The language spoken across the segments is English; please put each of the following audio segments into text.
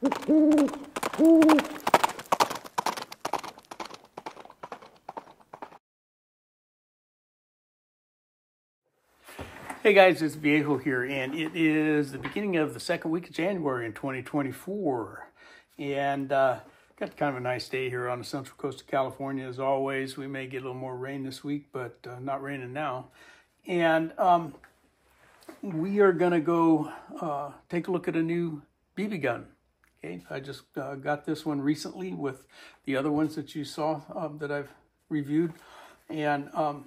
Hey guys, it's Viejo here, and it is the beginning of the second week of January in 2024. And uh, got kind of a nice day here on the central coast of California as always. We may get a little more rain this week, but uh, not raining now. And um, we are going to go uh, take a look at a new BB gun. Okay, I just uh, got this one recently with the other ones that you saw um, that I've reviewed. And um,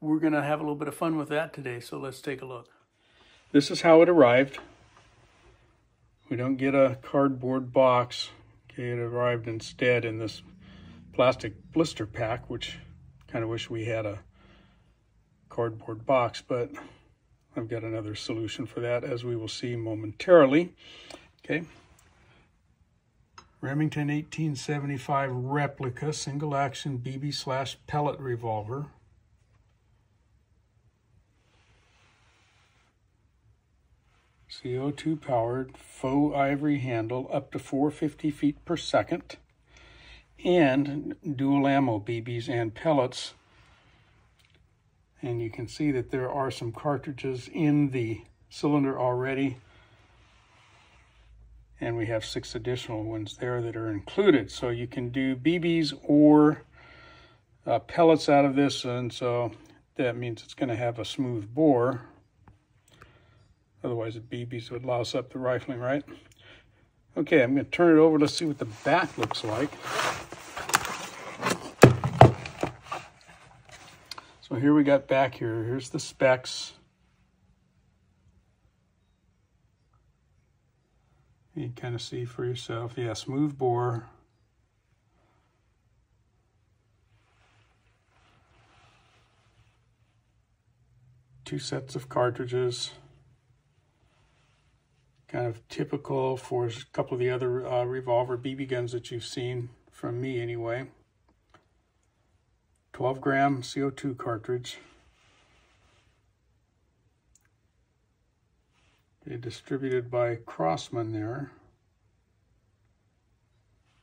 we're going to have a little bit of fun with that today, so let's take a look. This is how it arrived. We don't get a cardboard box. Okay, it arrived instead in this plastic blister pack, which kind of wish we had a cardboard box, but I've got another solution for that, as we will see momentarily. Okay. Remington 1875 replica single action BB slash pellet revolver. CO2 powered faux ivory handle up to 450 feet per second and dual ammo BBs and pellets. And you can see that there are some cartridges in the cylinder already. And we have six additional ones there that are included. So you can do BBs or uh, pellets out of this. And so that means it's going to have a smooth bore. Otherwise the BBs would louse up the rifling, right? Okay, I'm going to turn it over. Let's see what the back looks like. So here we got back here. Here's the specs. You can kind of see for yourself. Yeah, smooth bore. Two sets of cartridges kind of typical for a couple of the other uh, revolver BB guns that you've seen from me anyway. 12 gram CO2 cartridge. Distributed by Crosman there.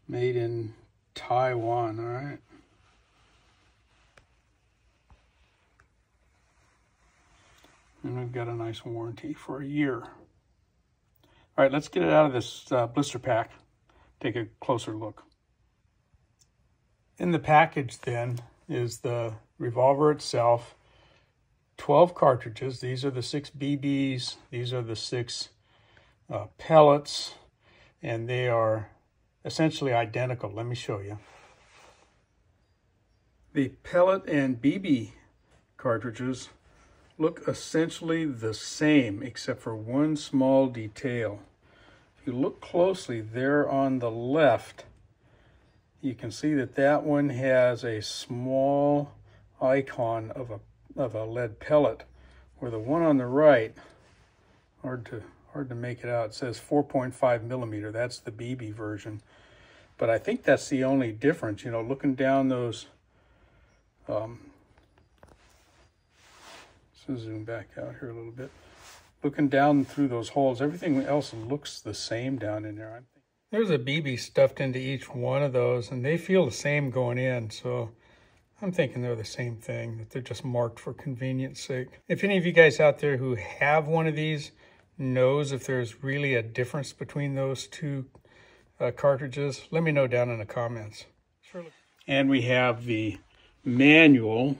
Made in Taiwan, all right. And we've got a nice warranty for a year. All right, let's get it out of this uh, blister pack, take a closer look. In the package then is the revolver itself, 12 cartridges. These are the six BBs. These are the six uh, pellets, and they are essentially identical. Let me show you. The pellet and BB cartridges look essentially the same except for one small detail. If you look closely there on the left, you can see that that one has a small icon of a, of a lead pellet, where the one on the right, hard to, hard to make it out, it says 4.5 millimeter. That's the BB version. But I think that's the only difference, you know, looking down those um, so zoom back out here a little bit. Looking down through those holes, everything else looks the same down in there. There's a BB stuffed into each one of those, and they feel the same going in, so I'm thinking they're the same thing, that they're just marked for convenience sake. If any of you guys out there who have one of these knows if there's really a difference between those two uh, cartridges, let me know down in the comments. And we have the manual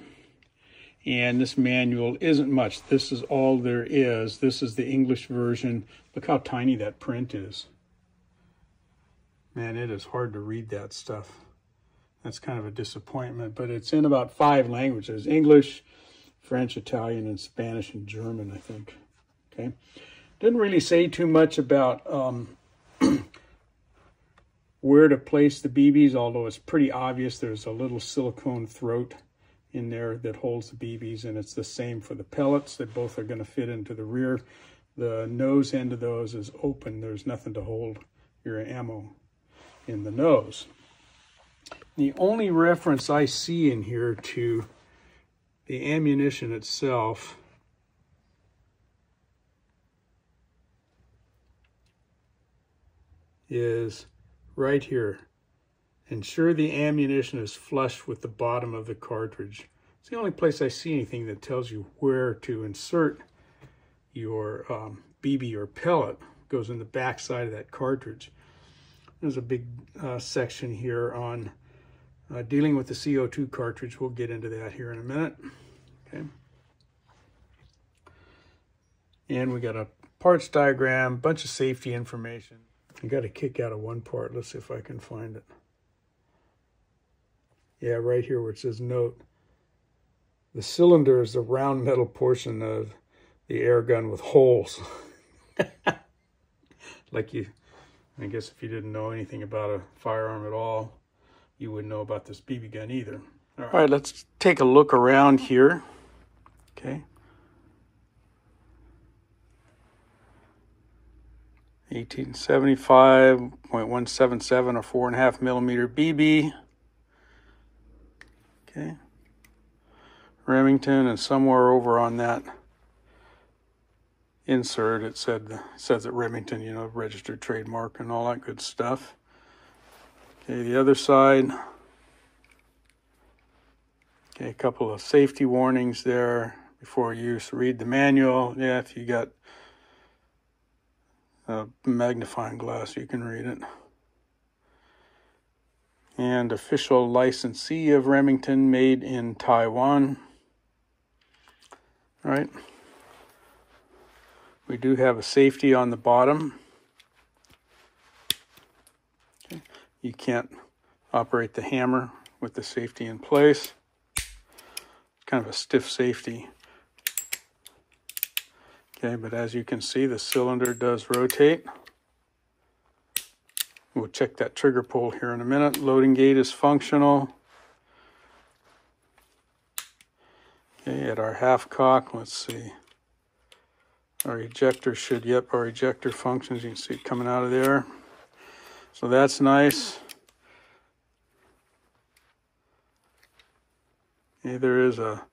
and this manual isn't much. This is all there is. This is the English version. Look how tiny that print is. Man, it is hard to read that stuff. That's kind of a disappointment, but it's in about five languages. English, French, Italian, and Spanish and German, I think. Okay. Didn't really say too much about um, where to place the BBs, although it's pretty obvious there's a little silicone throat in there that holds the BBs, and it's the same for the pellets. That both are going to fit into the rear. The nose end of those is open. There's nothing to hold your ammo in the nose. The only reference I see in here to the ammunition itself is right here. Ensure the ammunition is flush with the bottom of the cartridge. It's the only place I see anything that tells you where to insert your um, BB or pellet. It goes in the back side of that cartridge. There's a big uh, section here on uh, dealing with the CO2 cartridge. We'll get into that here in a minute. Okay. And we got a parts diagram, bunch of safety information. I got a kick out of one part. Let's see if I can find it. Yeah, right here where it says note. The cylinder is the round metal portion of the air gun with holes. like you, I guess if you didn't know anything about a firearm at all, you wouldn't know about this BB gun either. All right, all right let's take a look around here. Okay. 1875.177 or four and a half millimeter BB. Okay. Remington and somewhere over on that insert it said says that Remington, you know, registered trademark and all that good stuff. Okay, the other side. Okay, a couple of safety warnings there before use. Read the manual. Yeah, if you got a magnifying glass, you can read it. And official licensee of Remington made in Taiwan. All right. We do have a safety on the bottom. Okay. You can't operate the hammer with the safety in place. It's kind of a stiff safety. Okay, but as you can see, the cylinder does rotate. We'll check that trigger pull here in a minute. Loading gate is functional. Okay, at our half cock, let's see. Our ejector should, yep, our ejector functions. You can see it coming out of there. So that's nice. There is a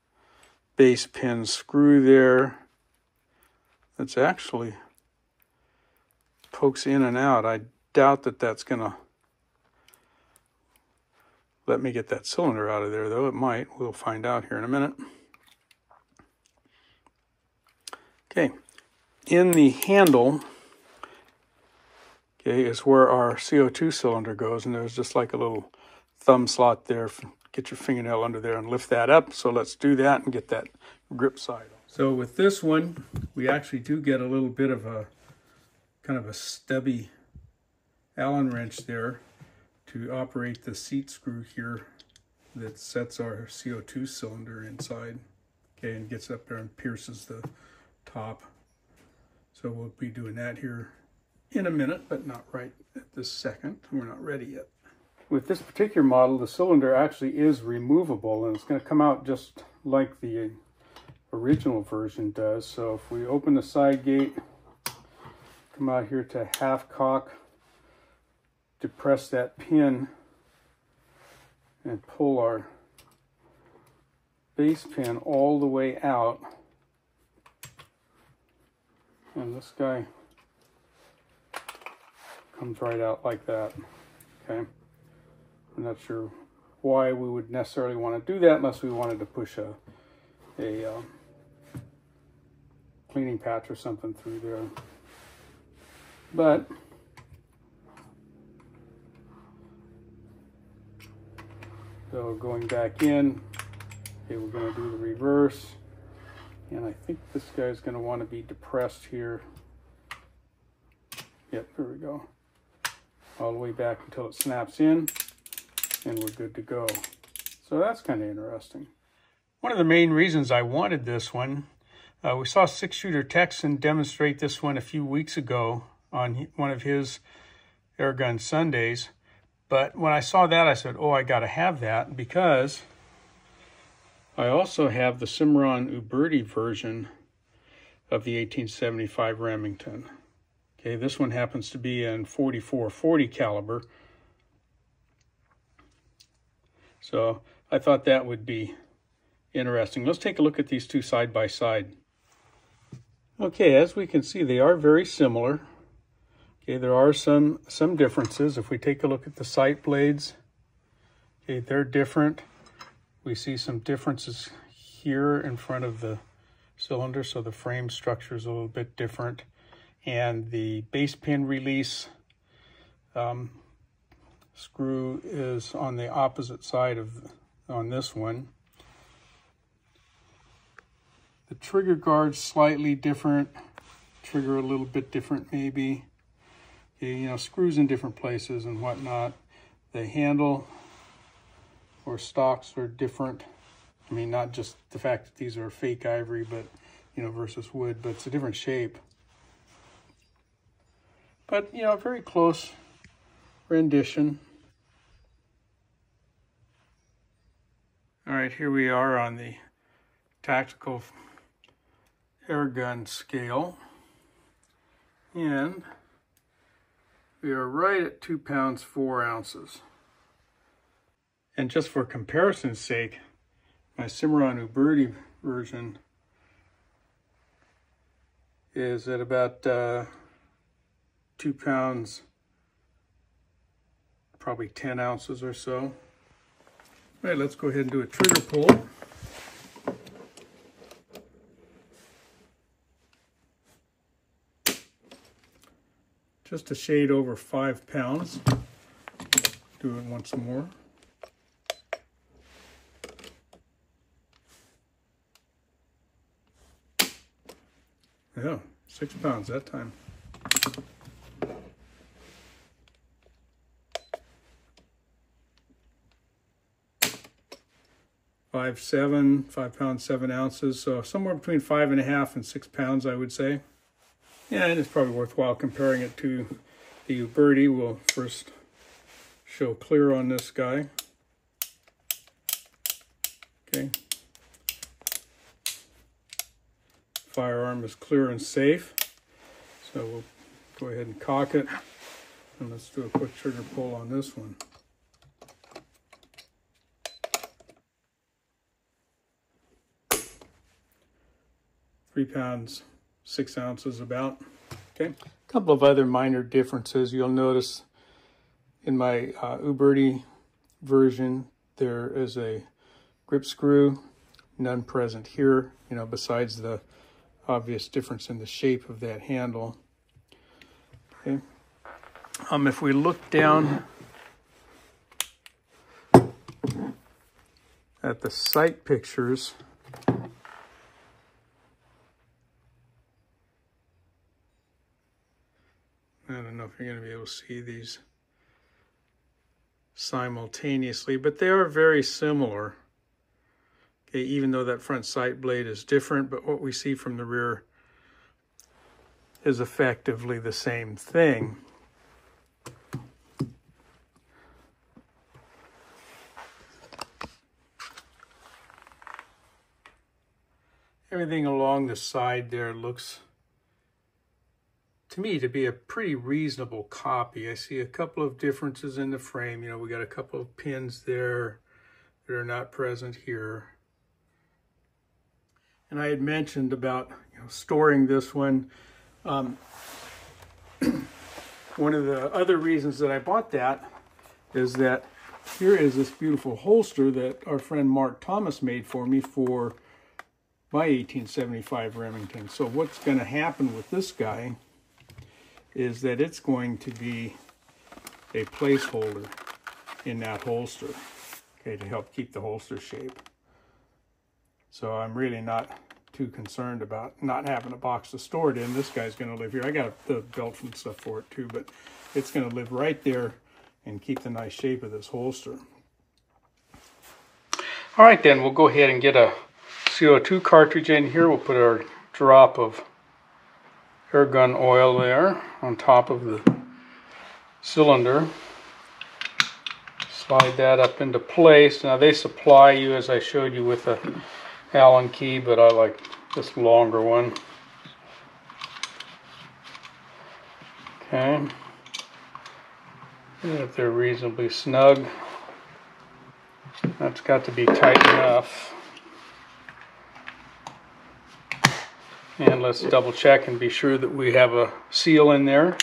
base pin screw there that's actually pokes in and out. I doubt that that's going to let me get that cylinder out of there, though. It might. We'll find out here in a minute. Okay, in the handle, okay, is where our CO2 cylinder goes, and there's just like a little thumb slot there. Get your fingernail under there and lift that up. So let's do that and get that grip side so with this one, we actually do get a little bit of a kind of a stubby Allen wrench there to operate the seat screw here that sets our CO2 cylinder inside. Okay, and gets up there and pierces the top. So we'll be doing that here in a minute, but not right at this second. We're not ready yet. With this particular model, the cylinder actually is removable and it's going to come out just like the original version does. So if we open the side gate, come out here to half cock, depress that pin, and pull our base pin all the way out. And this guy comes right out like that, okay? I'm not sure why we would necessarily want to do that unless we wanted to push a, a um, cleaning patch or something through there. But so going back in, okay, we're going to do the reverse. And I think this guy's going to want to be depressed here. Yep, there we go. All the way back until it snaps in and we're good to go. So that's kind of interesting. One of the main reasons I wanted this one uh, we saw six shooter Texan demonstrate this one a few weeks ago on one of his airgun Sundays. But when I saw that, I said, oh, I got to have that because I also have the Cimarron Uberti version of the 1875 Remington. Okay, this one happens to be in 4440 caliber. So I thought that would be interesting. Let's take a look at these two side by side. Okay, as we can see, they are very similar. Okay, there are some, some differences. If we take a look at the sight blades, okay, they're different. We see some differences here in front of the cylinder, so the frame structure is a little bit different. And the base pin release um, screw is on the opposite side of on this one. The trigger guard's slightly different, trigger a little bit different maybe you know, screws in different places and whatnot. The handle or stocks are different. I mean, not just the fact that these are fake ivory, but, you know, versus wood, but it's a different shape. But, you know, very close rendition. All right, here we are on the tactical air gun scale. And we are right at two pounds, four ounces. And just for comparison's sake, my Cimarron Uberti version is at about uh, two pounds, probably 10 ounces or so. All right, let's go ahead and do a trigger pull. just a shade over five pounds. Do it once more. Yeah, six pounds that time. Five seven, five pounds seven ounces, so somewhere between five and a half and six pounds, I would say. Yeah, and it's probably worthwhile comparing it to the Uberti. We'll first show clear on this guy. Okay. Firearm is clear and safe. So we'll go ahead and cock it. And let's do a quick trigger pull on this one. Three pounds six ounces about. Okay. A couple of other minor differences. You'll notice in my uh, Uberti version, there is a grip screw, none present here, you know, besides the obvious difference in the shape of that handle. Okay. Um, if we look down at the sight pictures, I don't know if you're going to be able to see these simultaneously, but they are very similar. Okay, even though that front sight blade is different, but what we see from the rear is effectively the same thing. Everything along the side there looks to me to be a pretty reasonable copy. I see a couple of differences in the frame. You know, we got a couple of pins there that are not present here. And I had mentioned about you know, storing this one. Um, one of the other reasons that I bought that is that here is this beautiful holster that our friend Mark Thomas made for me for my 1875 Remington. So what's going to happen with this guy is that it's going to be a placeholder in that holster, okay, to help keep the holster shape. So I'm really not too concerned about not having a box to store it in. This guy's going to live here. I got the belt and stuff for it too, but it's going to live right there and keep the nice shape of this holster. All right, then we'll go ahead and get a CO2 cartridge in here. We'll put our drop of air gun oil there on top of the cylinder. Slide that up into place. Now they supply you, as I showed you, with a Allen key, but I like this longer one. Okay. And if they're reasonably snug, that's got to be tight enough. And let's double check and be sure that we have a seal in there.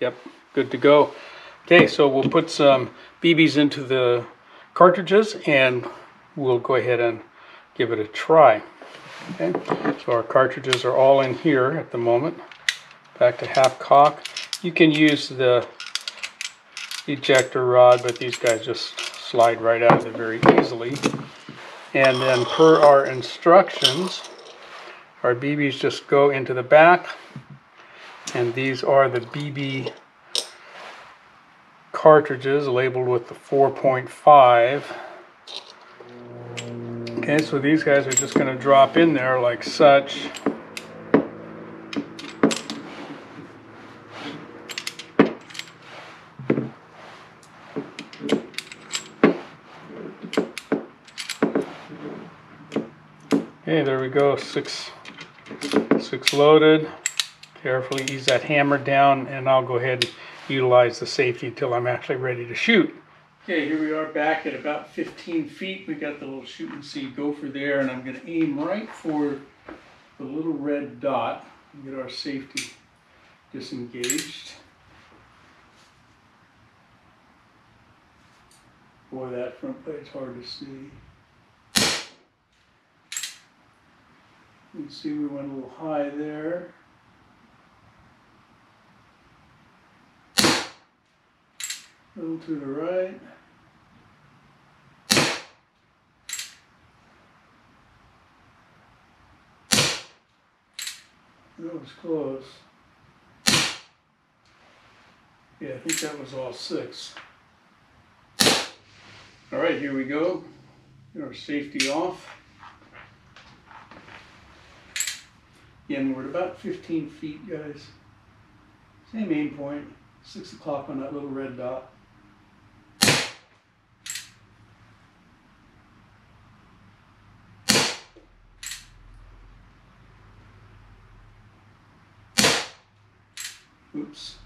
Yep, good to go. Okay, so we'll put some BBs into the cartridges and we'll go ahead and give it a try. Okay, so our cartridges are all in here at the moment. Back to half cock. You can use the ejector rod, but these guys just slide right out of it very easily. And then per our instructions, our BBs just go into the back. And these are the BB cartridges labeled with the 4.5. Okay, so these guys are just going to drop in there like such. Okay, there we go, six, six loaded. Carefully ease that hammer down and I'll go ahead and utilize the safety until I'm actually ready to shoot. Okay, here we are back at about 15 feet. We got the little shoot and see gopher there and I'm gonna aim right for the little red dot and get our safety disengaged. Boy, that front plate's hard to see. You can see we went a little high there. A little to the right. That was close. Yeah, I think that was all six. All right, here we go. Get our safety off. At about 15 feet, guys. Same aim point, 6 o'clock on that little red dot. Oops.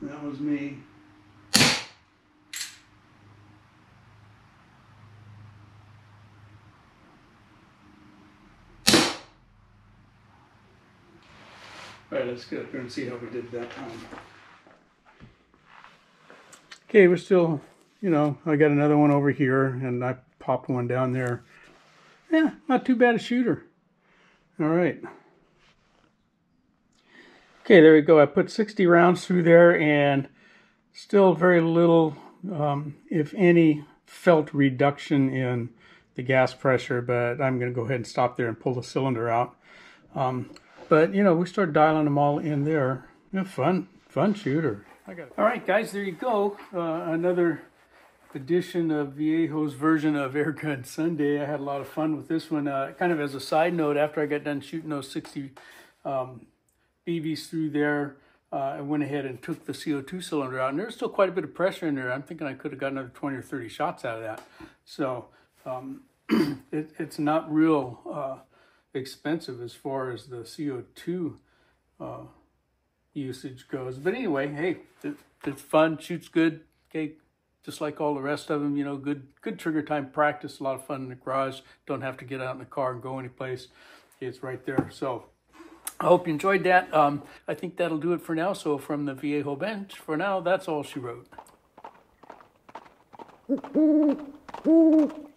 That was me. Right, let's get up here and see how we did that time. Okay, we're still, you know, I got another one over here and I popped one down there. Yeah, not too bad a shooter. All right. Okay, there we go. I put 60 rounds through there and still very little, um, if any, felt reduction in the gas pressure, but I'm going to go ahead and stop there and pull the cylinder out. Um, but, you know, we start dialing them all in there. Fun, fun shooter. All right, guys, there you go. Uh, another edition of Viejo's version of Airgun Sunday. I had a lot of fun with this one. Uh, kind of as a side note, after I got done shooting those 60 um, BBs through there, uh, I went ahead and took the CO2 cylinder out. And there's still quite a bit of pressure in there. I'm thinking I could have got another 20 or 30 shots out of that. So um, it, it's not real uh, expensive as far as the CO2 uh, usage goes. But anyway, hey, it, it's fun, shoots good. Okay, just like all the rest of them, you know, good good trigger time practice, a lot of fun in the garage. Don't have to get out in the car and go anyplace. It's right there. So I hope you enjoyed that. Um, I think that'll do it for now. So from the Viejo bench, for now, that's all she wrote.